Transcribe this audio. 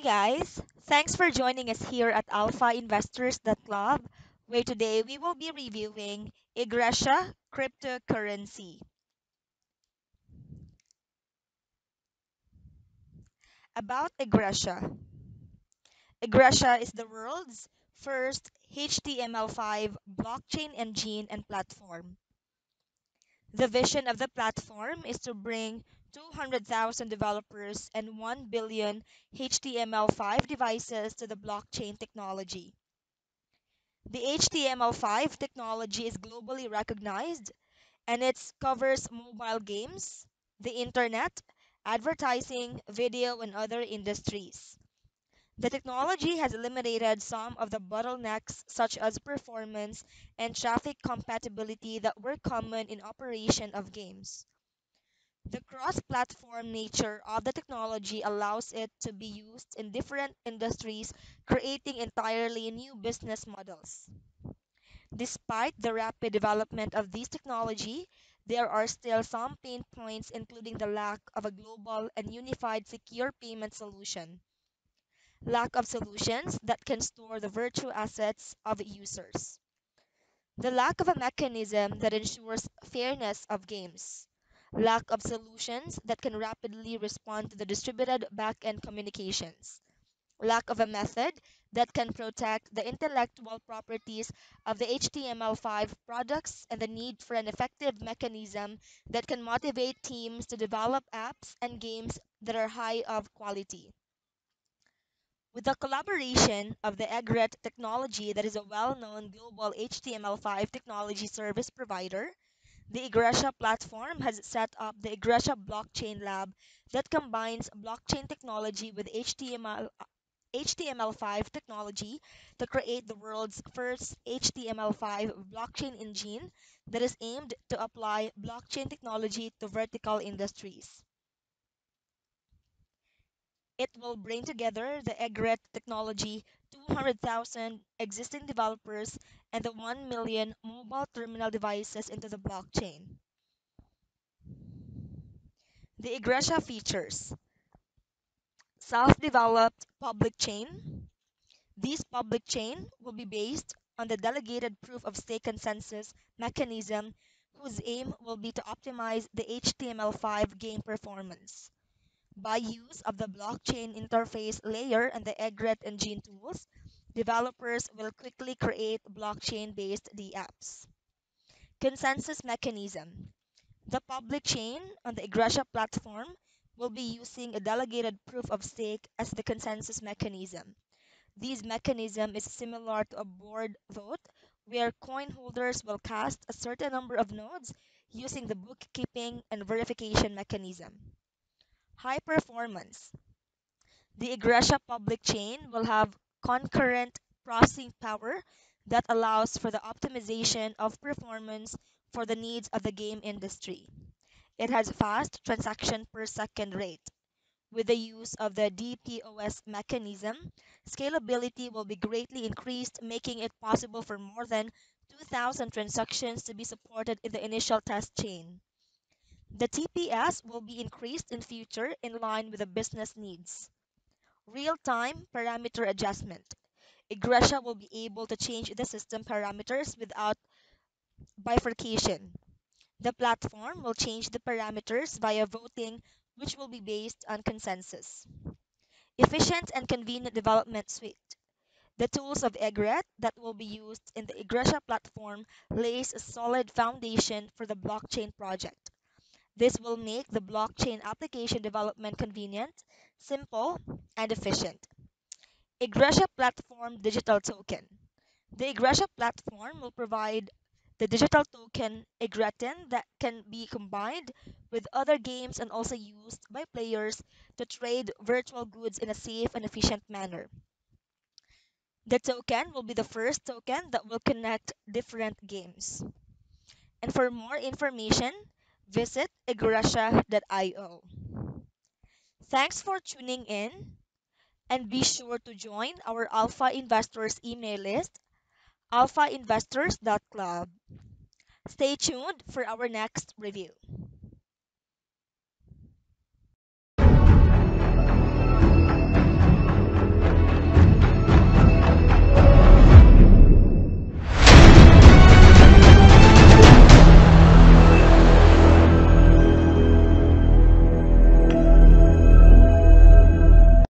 Hey guys, thanks for joining us here at Alpha Investors Club, where today we will be reviewing Egretia cryptocurrency. About Egretia. Egretia is the world's first HTML5 blockchain engine and platform. The vision of the platform is to bring 200,000 developers and 1 billion HTML5 devices to the blockchain technology. The HTML5 technology is globally recognized and it covers mobile games, the internet, advertising, video, and other industries. The technology has eliminated some of the bottlenecks, such as performance and traffic compatibility, that were common in operation of games. The cross-platform nature of the technology allows it to be used in different industries, creating entirely new business models. Despite the rapid development of this technology, there are still some pain points, including the lack of a global and unified secure payment solution, lack of solutions that can store the virtual assets of users, the lack of a mechanism that ensures fairness of games, lack of solutions that can rapidly respond to the distributed back-end communications, lack of a method that can protect the intellectual properties of the HTML5 products, and the need for an effective mechanism that can motivate teams to develop apps and games that are high of quality. With the collaboration of the Egret technology that is a well-known global HTML5 technology service provider, the Egretia platform has set up the Egretia Blockchain Lab that combines blockchain technology with HTML HTML5 technology to create the world's first HTML5 blockchain engine that is aimed to apply blockchain technology to vertical industries. It will bring together the Egret technology, 200,000 existing developers, and the 1 million mobile terminal devices into the blockchain. The Egretia features self-developed public chain. This public chain will be based on the delegated proof of stake consensus mechanism whose aim will be to optimize the HTML5 game performance. By use of the blockchain interface layer and the Egret engine tools, developers will quickly create blockchain-based dApps. Consensus mechanism. The public chain on the Egretia platform will be using a delegated proof of stake as the consensus mechanism. This mechanism is similar to a board vote where coin holders will cast a certain number of nodes using the bookkeeping and verification mechanism. High performance. The Egretia public chain will have concurrent processing power that allows for the optimization of performance for the needs of the game industry. It has a fast transaction per second rate. With the use of the DPoS mechanism, scalability will be greatly increased, making it possible for more than 2,000 transactions to be supported in the initial test chain. The TPS will be increased in future in line with the business needs. Real-time parameter adjustment. Egretia will be able to change the system parameters without bifurcation. The platform will change the parameters via voting, which will be based on consensus. Efficient and convenient development suite. The tools of Egret that will be used in the Egretia platform lays a solid foundation for the blockchain project. This will make the blockchain application development convenient, simple, and efficient. Egretia Platform Digital Token. The Egretia platform will provide the digital token Igretin that can be combined with other games and also used by players to trade virtual goods in a safe and efficient manner. The token will be the first token that will connect different games. And for more information, visit egretia.io. Thanks for tuning in and be sure to join our Alpha Investors email list, alphainvestors.club. Stay tuned for our next review.